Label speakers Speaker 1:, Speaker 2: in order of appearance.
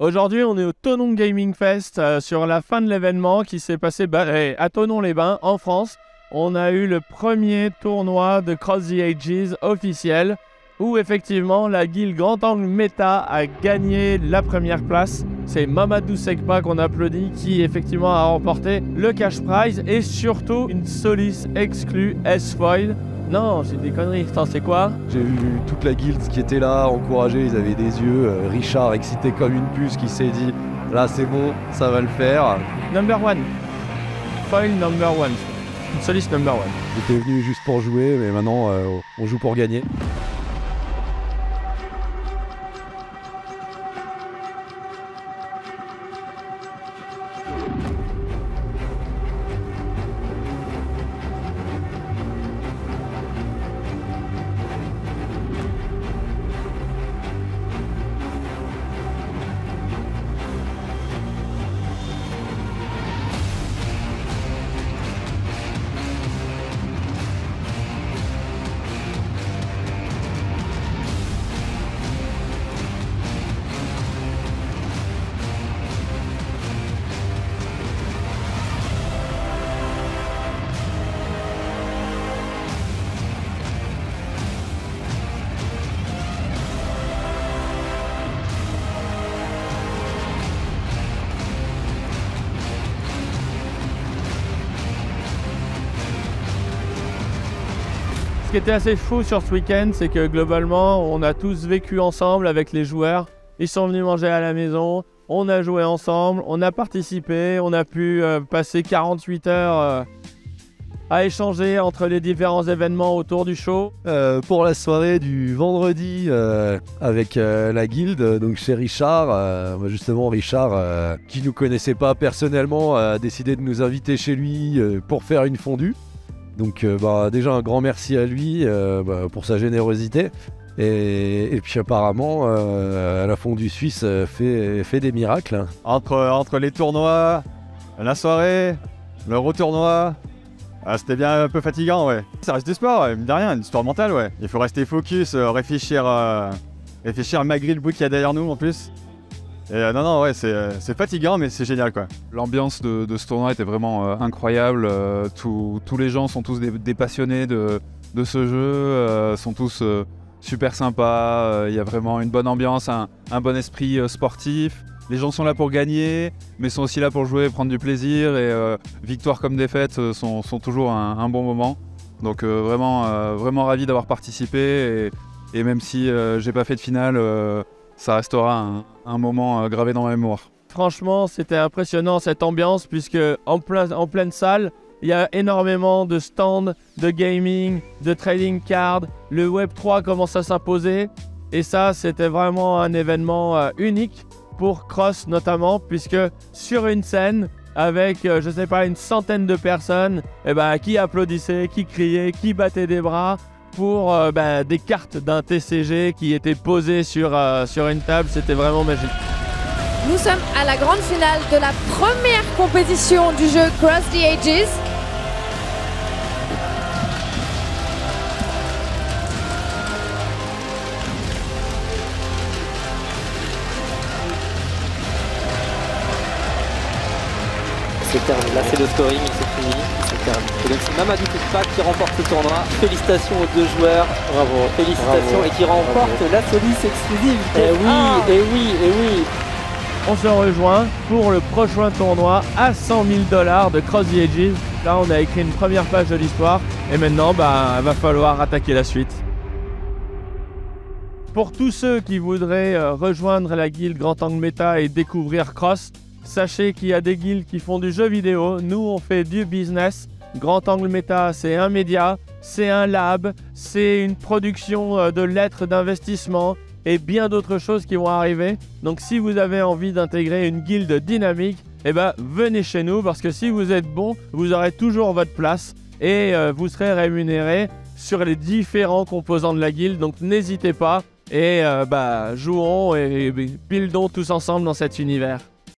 Speaker 1: Aujourd'hui, on est au Tonon Gaming Fest euh, sur la fin de l'événement qui s'est passé bah, eh, à Tonon-les-Bains en France. On a eu le premier tournoi de Cross the Ages officiel où effectivement la guilde Grand Angle Meta a gagné la première place. C'est Mamadou Sekpa qu'on applaudit qui effectivement a remporté le cash prize et surtout une Solis exclue S-Foil. Non, c'est des conneries. Attends, c'est quoi
Speaker 2: J'ai vu toute la guilde qui était là, encouragée, ils avaient des yeux. euh, Richard excité comme une puce qui s'est dit là c'est bon, ça va le faire.
Speaker 1: Number one. Foil number one. Une Solis number one.
Speaker 2: J'étais venu juste pour jouer, mais maintenant euh, on joue pour gagner.
Speaker 1: Qui était assez fou sur ce week-end, c'est que globalement, on a tous vécu ensemble avec les joueurs. Ils sont venus manger à la maison, on a joué ensemble, on a participé, on a pu euh, passer 48 heures euh, à échanger entre les différents événements autour du show.
Speaker 2: Euh, pour la soirée du vendredi avec la guilde, donc chez Richard, bah, justement Richard, qui nous connaissait pas personnellement, a décidé de nous inviter chez lui pour faire une fondue. Donc euh, bah, déjà un grand merci à lui euh, bah, pour sa générosité. Et, puis apparemment, euh, la fondue suisse euh, fait, des miracles.
Speaker 3: Entre, les tournois, la soirée, le retournoi, ah, c'était bien un peu fatigant, ouais. Ça reste du sport, ouais, mine de rien, une histoire mentale, ouais. Il faut rester focus, réfléchir, réfléchir malgré le bruit qu'il y a derrière nous en plus. Euh, non, non, ouais, c'est euh, c'est fatigant, mais c'est génial, quoi.
Speaker 4: L'ambiance de, ce tournoi était vraiment euh, incroyable. tous- les gens sont tous des, passionnés de, ce jeu, sont tous super sympas. Il y a vraiment une bonne ambiance, un, bon esprit sportif. Les gens sont là pour gagner, mais sont aussi là pour jouer, prendre du plaisir. Et victoire comme défaite sont, toujours un, bon moment. Donc vraiment, vraiment ravi d'avoir participé. Et, et même si j'ai pas fait de finale, ça restera un, moment euh, gravé dans ma mémoire.
Speaker 1: Franchement, c'était impressionnant cette ambiance puisque en, plein- en pleine salle, il y a énormément de stands de gaming, de trading cards. Le Web 3 commence à s'imposer et ça, c'était vraiment un événement euh, unique pour Cross notamment puisque sur une scène avec, euh, je sais pas, une centaine de personnes, eh ben, qui applaudissaient, qui criaient, qui battaient des bras pour euh, ben, des cartes d'un TCG qui étaient posées sur, euh, sur une table. C'était vraiment magique.
Speaker 5: Nous sommes à la grande finale de la première compétition du jeu Cross the Ages.
Speaker 6: C'est terminé. Là, c'est le scoring, c'est fini. C'est. Et Mamadou Toukpa qui remporte ce tournoi. Félicitations aux deux joueurs. Bravo. Félicitations.
Speaker 7: Bravo.
Speaker 6: Et qui remporte la Solis exclusive. Eh oui,
Speaker 5: Ah.
Speaker 6: eh oui, eh oui.
Speaker 1: On se rejoint pour le prochain tournoi à 100 000 dollars de Cross the Ages. Là, on a écrit une première page de l'histoire et maintenant, bah, va falloir attaquer la suite. Pour tous ceux qui voudraient euh, rejoindre la guilde Grand Angle Meta et découvrir Cross, sachez qu'il y a des guildes qui font du jeu vidéo. Nous, on fait du business. Grand Angle Meta, c'est un média, c'est un lab, c'est une production euh, de lettres d'investissement et bien d'autres choses qui vont arriver. Donc si vous avez envie d'intégrer une guilde dynamique, eh ben venez chez nous parce que si vous êtes bon, vous aurez toujours votre place et euh, vous serez rémunéré sur les différents composants de la guilde. Donc n'hésitez pas et euh, bah jouons et, et buildons tous ensemble dans cet univers.